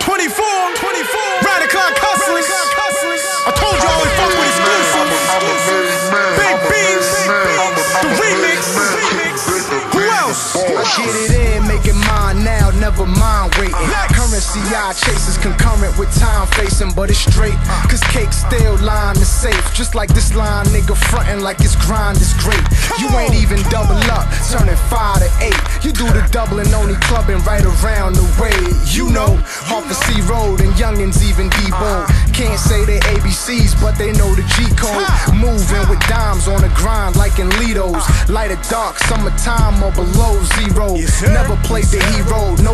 24, 24, Radical Hustlers. I told you I always fuck with exclusives. Baked Beans, the remix. Who else? I get it in, make it mine now, never mind waiting. Uh-huh. Currency I chase is concurrent with time facing, but it's straight. Uh-huh. Cause cake still line is safe. Just like this line, nigga frontin' like his grind is great. You ain't even double up, turning five to eight. You do the doubling, only clubbing right around the way. You know, off the C road and youngins even debo. Can't say they ABCs, but they know the G code. Moving with dimes on the grind like in Lido's. Light of dark, summertime or below zero. Never played the hero, no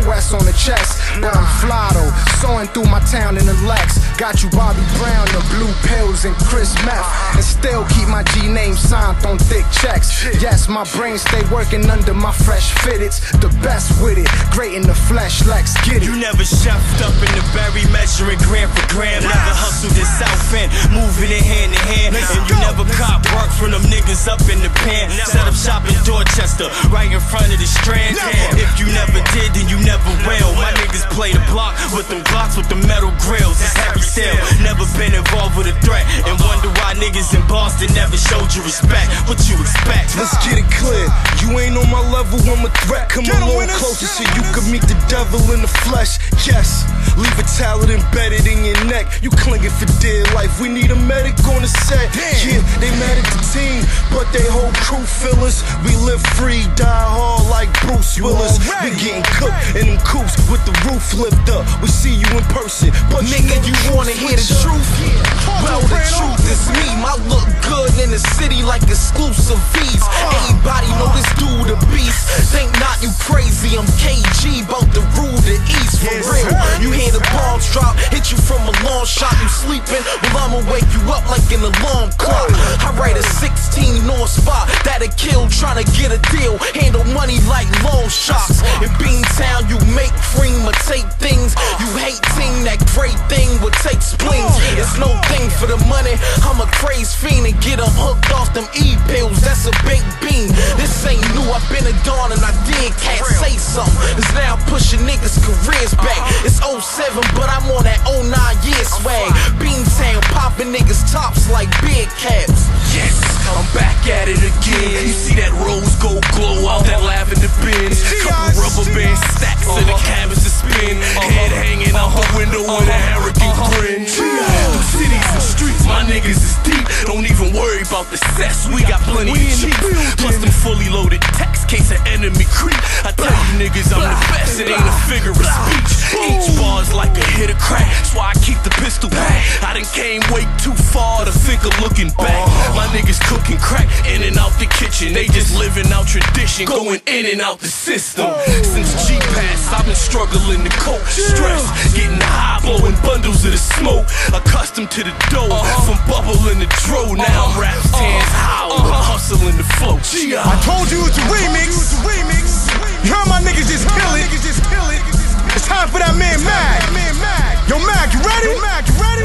sawing through my town in the Lex. Got you Bobby Brown, the blue pills, and Chris Meth. And still keep my G name signed on thick checks. Yes, my brain stay working under my fresh fit. It's the best with it. Great in the flesh, let's get it. You never chefed up in the berry, measuring gram for gram. Never hustled in South End, moving it hand in hand. And you never caught work from them niggas up in the pan. Set up shop in Dorchester, right in front of the Strand. If you never did, then you never will. My niggas play the block with them blocks with the metal grills. It's heavy still. Never been involved with a niggas never showed you respect. What you expect? Let's get it clear. You ain't on my level, I'm a threat. Come Get a 'em, little closer so you can meet the devil in the flesh. Yes, leave a talent embedded in your neck. You clinging for dear life. We need a medic on the set. Damn. Yeah, they mad at the but they whole crew us. We live free, die hard like Bruce Willis. We getting cooked in them coops with the roof lift up. We see you in person, but Nigga, know you wanna hear the truth? Well, the truth is me. My look good in the city like exclusive V's. Uh-huh. Everybody know this Well, I'ma wake you up like an alarm clock. I write a 16 north spot that'll kill trying to get a deal. Handle money like long shots. In Beantown, you make cream or take things. You hate team, that great thing will take spleens. It's no thing for the money. I'm a craze fiend and get 'em hooked off them E pills. That's a big bean. This ain't new. I've been a dawn and I did can't say something. It's now pushing niggas' careers back. It's 07, but I'm on that 09 year swag. Popping niggas tops like big caps. Yes, I'm back at it again. You see that rose gold glow out that lavender bin. Couple rubber band stacks in the uh-huh. canvas to spin. Uh-huh. Head hanging out the window with an arrogant grin. Them cities and streets, my niggas is deep. Don't even worry about the cess, we got plenty of cheap. Plus them fully loaded text case of enemy creep. I tell you niggas I'm the best, it ain't a figure of speech. Each bar's like a hit of crack, that's why I keep the pistol back. I done came way too far to think of looking back. My niggas cooking crack in and out the kitchen. They just living out tradition, going in and out the system. Since G Pass, I've been struggling to cope. Stress, getting high, blowing bundles of the smoke. Accustomed to the dough, uh-huh. from bubble in the dro. Now uh-huh. I'm rap uh-huh. tans hollow, hustling the flow. I told you it's a remix. You heard my niggas just kill it. It's time for that man Mag. Yo, Mag, you ready? Mag, you ready?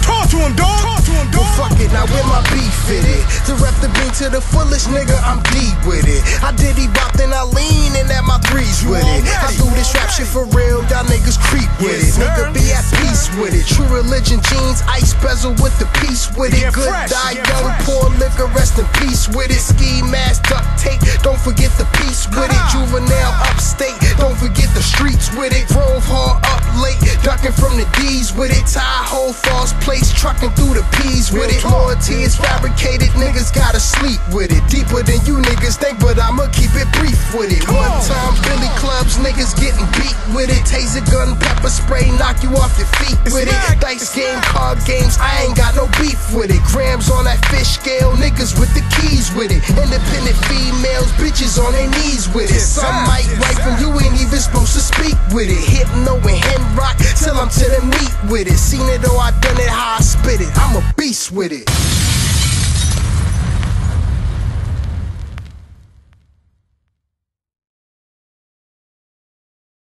Talk to him, dog. Talk to him, Well, dog. fuck it, now where my beef fitted? To rep the beat to the fullest, nigga, I'm deep with it. I diddy bop, then I lean in at my threes with it. I do this rap shit for real, y'all niggas creep with it. Nigga, be with it. True religion jeans, ice bezel with the piece with it. Good fresh, die young, fresh. poor liquor, rest in peace with it. Ski mask, duct tape, don't forget the piece with it. Uh-huh. Juvenile upstate, don't forget the streets with it. Drove hard late, ducking from the D's with it. Tie hole, false place, trucking through the P's with it. Loyalty is fabricated, niggas gotta sleep with it. Deeper than you niggas think, but I'ma keep it brief with it. One time, Billy Clubs, niggas getting beat with it. Taser gun, pepper spray, knock you off your feet with it. Dice game, card games, I ain't got no beef with it. Grams on that fish scale, niggas with the keys with it. Independent females, bitches on their knees with it. Some might write from you ain't even supposed to speak with it. Hypno and hen rock till I'm to the meat with it. Seen it or I done it how I spit it. I'm a beast with it.